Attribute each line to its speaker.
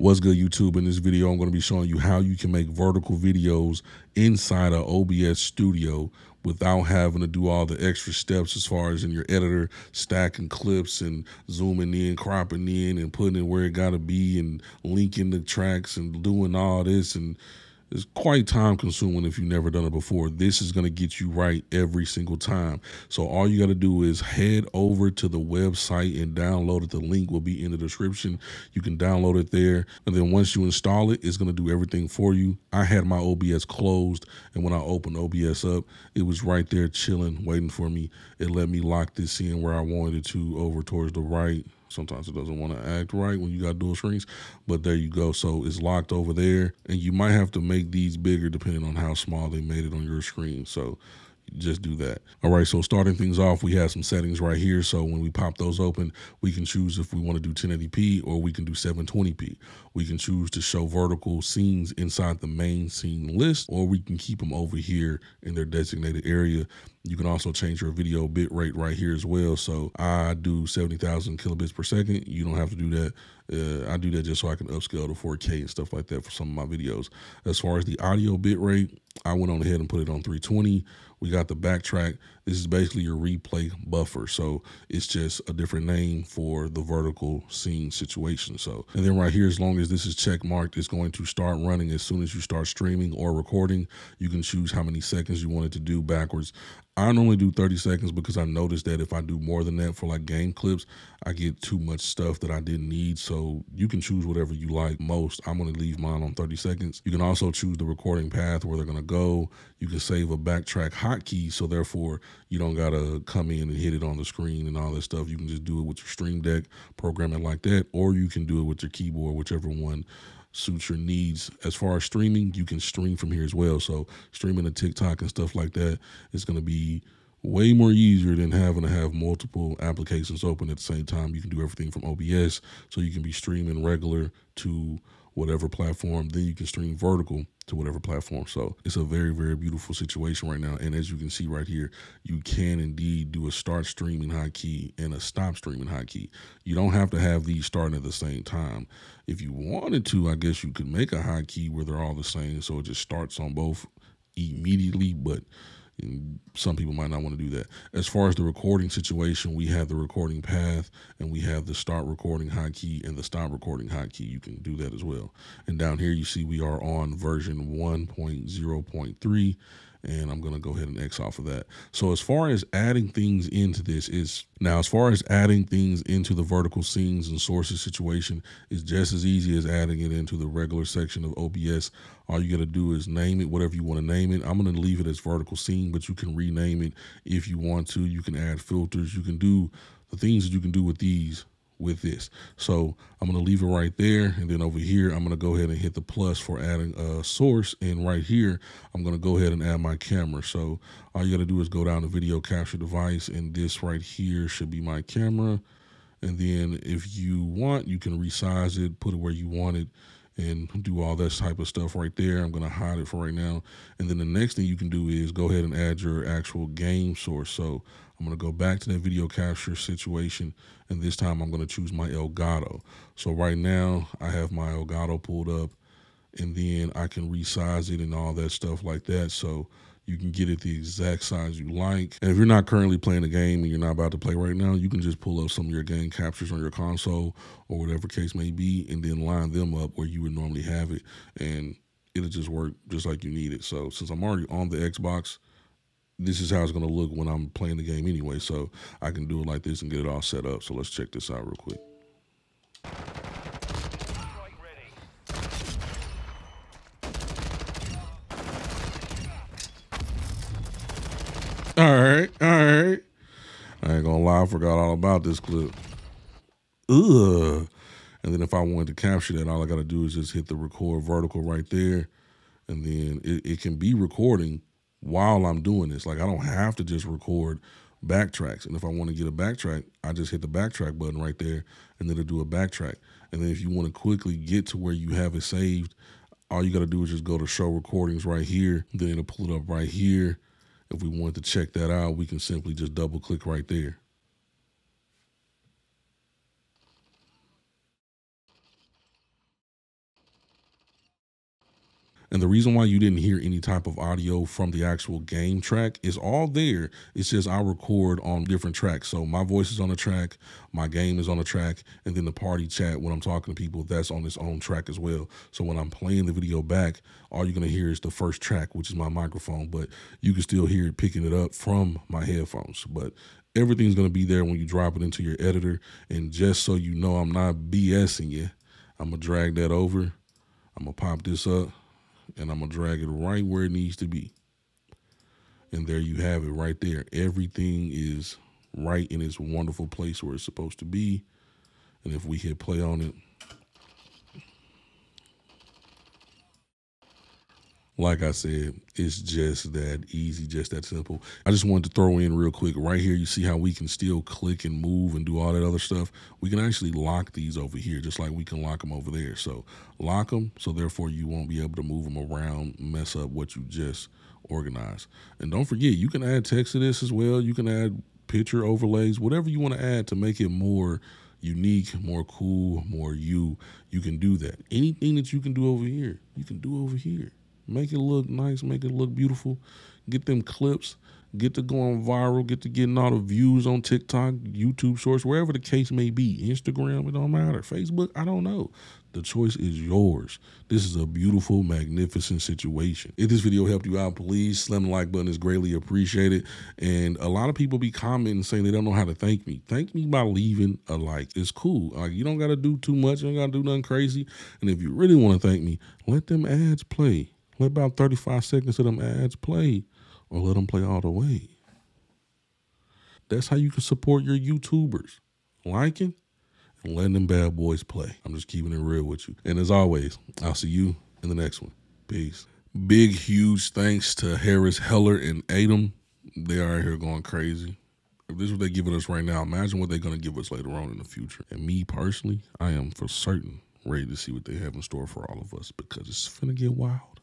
Speaker 1: What's good, YouTube? In this video, I'm going to be showing you how you can make vertical videos inside of OBS Studio without having to do all the extra steps as far as in your editor, stacking clips and zooming in, cropping in, and putting it where it got to be, and linking the tracks and doing all this and it's quite time consuming if you've never done it before. This is going to get you right every single time. So all you got to do is head over to the website and download it. The link will be in the description. You can download it there. And then once you install it, it's going to do everything for you. I had my OBS closed. And when I opened OBS up, it was right there chilling, waiting for me. It let me lock this in where I wanted it to over towards the right Sometimes it doesn't want to act right when you got dual screens, but there you go. So it's locked over there, and you might have to make these bigger depending on how small they made it on your screen. So just do that. All right, so starting things off, we have some settings right here. So when we pop those open, we can choose if we want to do 1080p or we can do 720p. We can choose to show vertical scenes inside the main scene list, or we can keep them over here in their designated area. You can also change your video bit rate right here as well. So I do 70,000 kilobits per second. You don't have to do that. Uh, I do that just so I can upscale to 4K and stuff like that for some of my videos. As far as the audio bit rate, I went on ahead and put it on 320. We got the backtrack. This is basically your replay buffer. So it's just a different name for the vertical scene situation. So, and then right here, as long as this is check marked, it's going to start running as soon as you start streaming or recording. You can choose how many seconds you want it to do backwards. I normally do 30 seconds because I noticed that if I do more than that for like game clips, I get too much stuff that I didn't need. So you can choose whatever you like most. I'm going to leave mine on 30 seconds. You can also choose the recording path where they're going to go. You can save a backtrack hotkey. So therefore, you don't got to come in and hit it on the screen and all that stuff. You can just do it with your Stream Deck, program it like that, or you can do it with your keyboard, whichever one suits your needs. As far as streaming, you can stream from here as well. So streaming to TikTok and stuff like that is going to be way more easier than having to have multiple applications open at the same time. You can do everything from OBS, so you can be streaming regular to whatever platform. Then you can stream vertical to whatever platform. So it's a very, very beautiful situation right now. And as you can see right here, you can indeed do a start streaming hotkey and a stop streaming hotkey. You don't have to have these starting at the same time. If you wanted to, I guess you could make a hotkey where they're all the same. So it just starts on both immediately, but some people might not want to do that. As far as the recording situation, we have the recording path and we have the start recording hotkey and the stop recording hotkey. You can do that as well. And down here, you see we are on version 1.0.3 and I'm going to go ahead and X off of that. So as far as adding things into this is now, as far as adding things into the vertical scenes and sources situation is just as easy as adding it into the regular section of OBS. All you got to do is name it whatever you want to name it. I'm going to leave it as vertical scene, but you can rename it if you want to. You can add filters. You can do the things that you can do with these with this. So I'm going to leave it right there. And then over here, I'm going to go ahead and hit the plus for adding a source. And right here, I'm going to go ahead and add my camera. So all you got to do is go down to video capture device. And this right here should be my camera. And then if you want, you can resize it, put it where you want it and do all that type of stuff right there. I'm going to hide it for right now. And then the next thing you can do is go ahead and add your actual game source. So I'm going to go back to that video capture situation. And this time I'm going to choose my Elgato. So right now I have my Elgato pulled up and then I can resize it and all that stuff like that. So you can get it the exact size you like. And if you're not currently playing a game and you're not about to play right now, you can just pull up some of your game captures on your console or whatever case may be and then line them up where you would normally have it. And it'll just work just like you need it. So since I'm already on the Xbox, this is how it's going to look when I'm playing the game anyway. So I can do it like this and get it all set up. So let's check this out real quick. All right, all right. I ain't gonna lie, I forgot all about this clip. Ugh. And then if I wanted to capture that, all I gotta do is just hit the record vertical right there. And then it, it can be recording while I'm doing this. Like I don't have to just record backtracks. And if I want to get a backtrack, I just hit the backtrack button right there and then it'll do a backtrack. And then if you want to quickly get to where you have it saved, all you got to do is just go to show recordings right here. Then it'll pull it up right here if we want to check that out, we can simply just double click right there. And the reason why you didn't hear any type of audio from the actual game track is all there. It's just I record on different tracks. So my voice is on a track, my game is on a track, and then the party chat when I'm talking to people, that's on its own track as well. So when I'm playing the video back, all you're gonna hear is the first track, which is my microphone, but you can still hear it picking it up from my headphones. But everything's gonna be there when you drop it into your editor. And just so you know I'm not BSing you, I'm gonna drag that over. I'm gonna pop this up and I'm gonna drag it right where it needs to be. And there you have it right there. Everything is right in its wonderful place where it's supposed to be. And if we hit play on it, like I said, it's just that easy, just that simple. I just wanted to throw in real quick right here. You see how we can still click and move and do all that other stuff. We can actually lock these over here, just like we can lock them over there. So lock them, so therefore you won't be able to move them around, mess up what you just organized. And don't forget, you can add text to this as well. You can add picture overlays, whatever you want to add to make it more unique, more cool, more you. You can do that. Anything that you can do over here, you can do over here. Make it look nice, make it look beautiful. Get them clips, get to going viral, get to getting all the views on TikTok, YouTube Shorts, wherever the case may be. Instagram, it don't matter. Facebook, I don't know. The choice is yours. This is a beautiful, magnificent situation. If this video helped you out, please slam the like button. is greatly appreciated. And a lot of people be commenting saying they don't know how to thank me. Thank me by leaving a like. It's cool. Like you don't got to do too much. You don't got to do nothing crazy. And if you really want to thank me, let them ads play. Let about 35 seconds of them ads play or let them play all the way. That's how you can support your YouTubers. Liking and letting them bad boys play. I'm just keeping it real with you. And as always, I'll see you in the next one. Peace. Big, huge thanks to Harris Heller and Aitum. They are here going crazy. If this is what they're giving us right now, imagine what they're going to give us later on in the future. And me personally, I am for certain ready to see what they have in store for all of us because it's going to get wild.